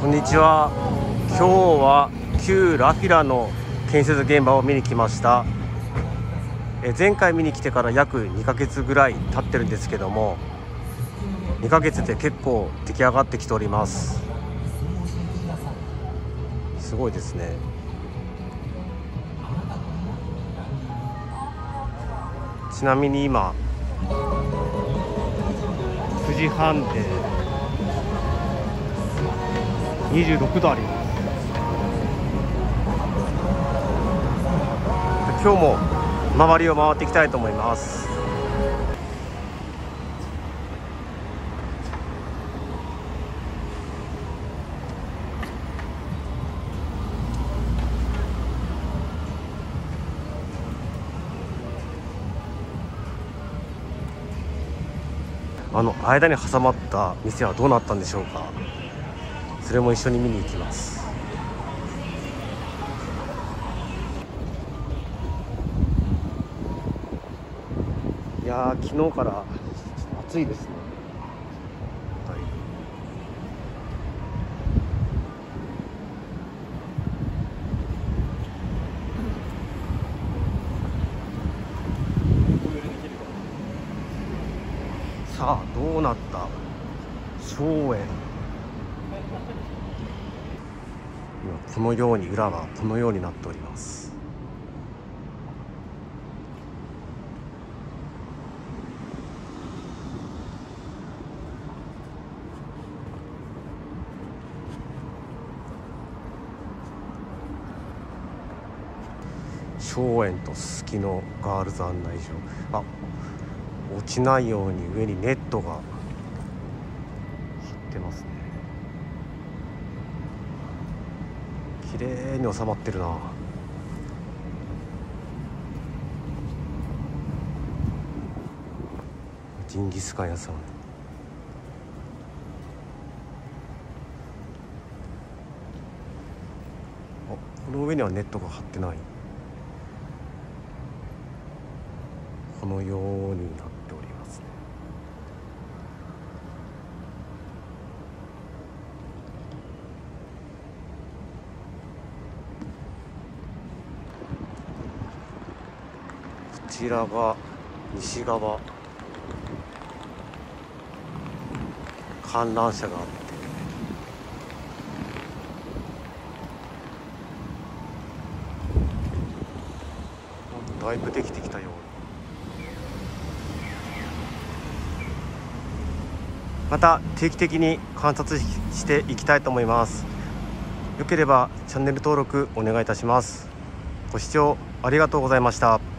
こんにちは。今日は旧ラフィラの建設現場を見に来ました。え前回見に来てから約2ヶ月ぐらい経ってるんですけども2ヶ月で結構出来上がってきております。すごいですね。ちなみに今9時半で26度あります。今日も周りを回っていきたいと思います。あの間に挟まった店はどうなったんでしょうか？それも一緒に見に行きます。いやー昨日から暑いですね。はい。さあどうなった？荘園今このように裏がこのようになっております。荘園とすすきのガールズ案内所。あ落ちないように上にネットが張ってますね。綺麗に収まってるな。ジンギスカン屋さん。あこの上にはネットが張ってない。このようになっておりますねこちらが西側。観覧車があって。だいぶできてきたようまた定期的に観察していきたいと思います。よければチャンネル登録お願いいたします。ご視聴ありがとうございました。